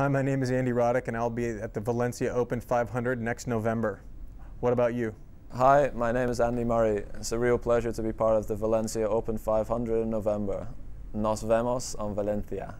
Hi, my name is Andy Roddick, and I'll be at the Valencia Open 500 next November. What about you? Hi, my name is Andy Murray. It's a real pleasure to be part of the Valencia Open 500 in November. Nos vemos en Valencia.